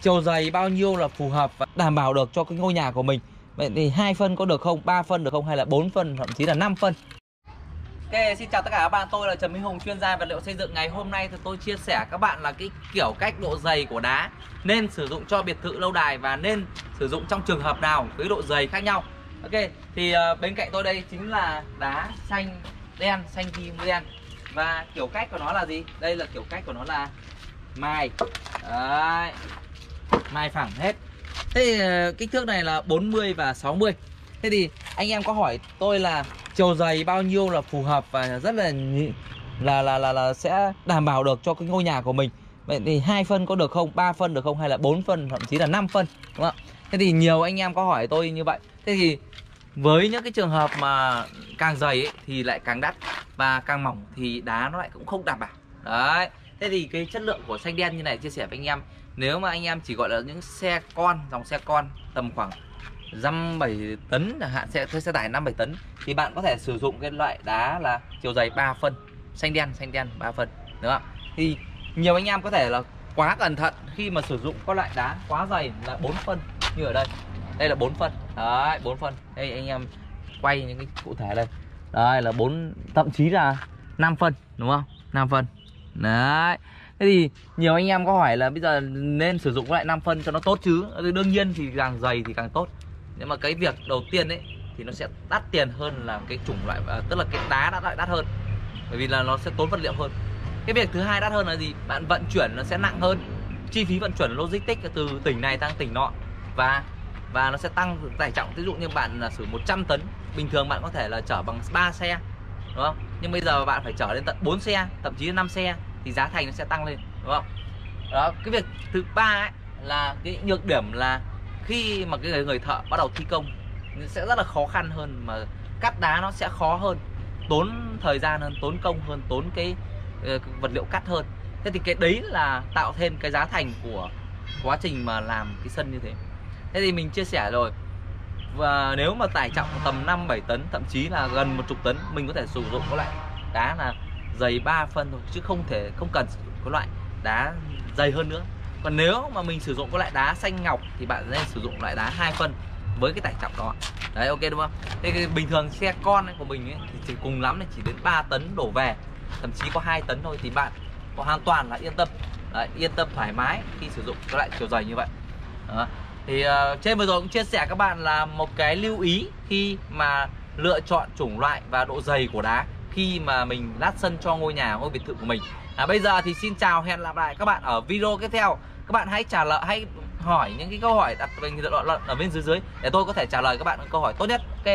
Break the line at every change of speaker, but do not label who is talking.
chiều dày bao nhiêu là phù hợp và đảm bảo được cho cái ngôi nhà của mình vậy thì hai phân có được không ba phân được không hay là bốn phân thậm chí là 5 phân Ok, xin chào tất cả các bạn, tôi là Trần Minh Hùng, chuyên gia vật liệu xây dựng. Ngày hôm nay thì tôi chia sẻ các bạn là cái kiểu cách độ dày của đá nên sử dụng cho biệt thự lâu đài và nên sử dụng trong trường hợp nào với độ dày khác nhau. Ok, thì ờ, bên cạnh tôi đây chính là đá xanh đen, xanh kim đen và kiểu cách của nó là gì? Đây là kiểu cách của nó là mài. Đấy hai phẳng hết. Thế thì, ờ, kích thước này là 40 và 60. Thế thì anh em có hỏi tôi là chiều dày bao nhiêu là phù hợp và rất là là là là, là sẽ đảm bảo được cho cái ngôi nhà của mình. Vậy thì hai phân có được không, ba phân được không hay là bốn phân thậm chí là 5 phân đúng không ạ? Thế thì nhiều anh em có hỏi tôi như vậy. Thế thì với những cái trường hợp mà càng dày ấy, thì lại càng đắt và càng mỏng thì đá nó lại cũng không đảm bảo. Đấy. Thế thì cái chất lượng của xanh đen như này chia sẻ với anh em nếu mà anh em chỉ gọi là những xe con, dòng xe con tầm khoảng dăm bảy tấn chẳng hạn xe xe tải 5 7 tấn thì bạn có thể sử dụng cái loại đá là chiều dày 3 phân, xanh đen xanh đen 3 phân, đúng không? Thì nhiều anh em có thể là quá cẩn thận khi mà sử dụng các loại đá quá dày là 4 phân như ở đây. Đây là 4 phân. Đấy, 4 phân. Đây anh em quay những cái cụ thể đây. Đây là 4 thậm chí là 5 phân, đúng không? 5 phân. Đấy. Thế thì nhiều anh em có hỏi là bây giờ nên sử dụng loại 5 phân cho nó tốt chứ? Đương nhiên thì càng dày thì càng tốt. Nhưng mà cái việc đầu tiên ấy thì nó sẽ đắt tiền hơn là cái chủng loại à, tức là cái đá đã lại đắt hơn. Bởi vì là nó sẽ tốn vật liệu hơn. Cái việc thứ hai đắt hơn là gì? Bạn vận chuyển nó sẽ nặng hơn. Chi phí vận chuyển logistics từ tỉnh này sang tỉnh nọ. Và và nó sẽ tăng tải trọng. Ví dụ như bạn là sử 100 tấn bình thường bạn có thể là chở bằng 3 xe đúng không? Nhưng bây giờ bạn phải chở đến tận 4 xe thậm chí 5 xe thì giá thành nó sẽ tăng lên đúng không? Đó cái việc thứ ba ấy là cái nhược điểm là khi mà cái người, người thợ bắt đầu thi công sẽ rất là khó khăn hơn mà cắt đá nó sẽ khó hơn tốn thời gian hơn tốn công hơn tốn cái uh, vật liệu cắt hơn. Thế thì cái đấy là tạo thêm cái giá thành của quá trình mà làm cái sân như thế. Thế thì mình chia sẻ rồi. Và nếu mà tải trọng tầm 5 7 tấn thậm chí là gần một chục tấn mình có thể sử dụng cái loại đá là dày 3 phân thôi chứ không thể không cần có cái loại đá dày hơn nữa. Còn nếu mà mình sử dụng cái loại đá xanh ngọc thì bạn nên sử dụng loại đá hai phân với cái tải trọng đó. Đấy ok đúng không? Thế cái bình thường xe con ấy của mình ấy, thì chỉ cùng lắm là chỉ đến 3 tấn đổ về thậm chí có hai tấn thôi thì bạn có hoàn toàn là yên tâm. Đấy, yên tâm thoải mái khi sử dụng cái loại chiều dày như vậy. Đó. thì uh, trên vừa rồi cũng chia sẻ các bạn là một cái lưu ý khi mà lựa chọn chủng loại và độ dày của đá khi mà mình lát sân cho ngôi nhà ngôi biệt thự của mình. À, bây giờ thì xin chào hẹn gặp lại các bạn ở video tiếp theo. Các bạn hãy trả lời hãy hỏi những cái câu hỏi đặt mình ở bên dưới dưới để tôi có thể trả lời các bạn câu hỏi tốt nhất. Ok.